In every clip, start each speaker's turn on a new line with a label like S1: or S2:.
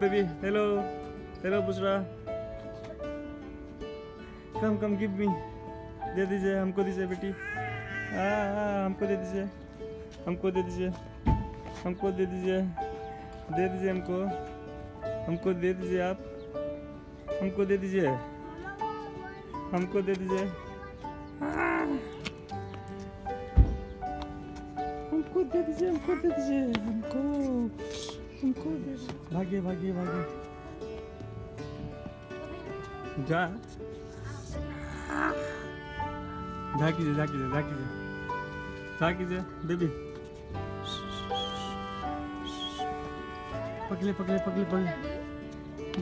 S1: Baby hello hello Bushra come come give me दे दीजिए, हमको दीजिए बेटी। हाँ हाँ हमको दे दीजिए। हमको दे दीजिए। हमको दे दीजिए। दे दीजिए हमको। हमको दे दीजिए आप। हमको दे दीजिए। हमको दे दीजिए। हमको दे दीजिए, हमको दे दीजिए। हमको। दे दीजिए भागिए भागिए भागिए जा। जा कीजिए जा कीजिए जा कीजिए। जा बेबी। पकड़े पकड़े पकड़े पकड़े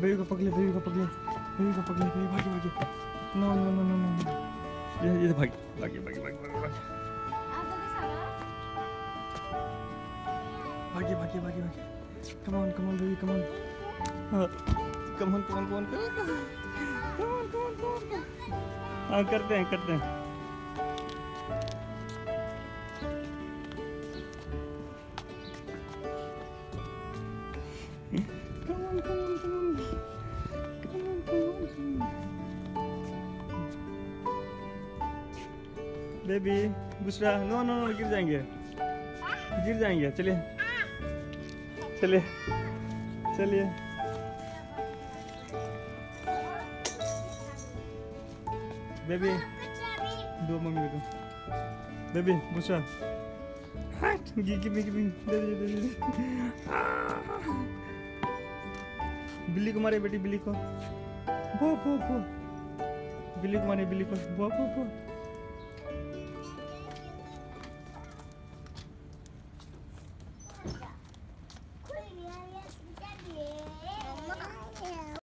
S1: बेबी को पकड़े बेबी को पकड़े बेबी को पकड़े बेबी, भागी भागी। No no no no no. ये ये तो भागी भागी भागी भागी भागी भागी। भागी भागी भागी भागी। Come on come on baby come on हाँ, come on come on come on come on come on come on हाँ करते हैं करते हैं Come on, come on, come on. Come on, come on, come on. Baby दूसरा no no no गिर जाएँगे गिर जाएँगे चलिए चलिए। चलिए। बेबी, दो मम्मी को बेबी बुशा हाँ, हाँ। बिल्ली को मारे बेटी, बिल्ली को। बो बो बो बिल्ली को मारे बिल्ली को। बो बो बो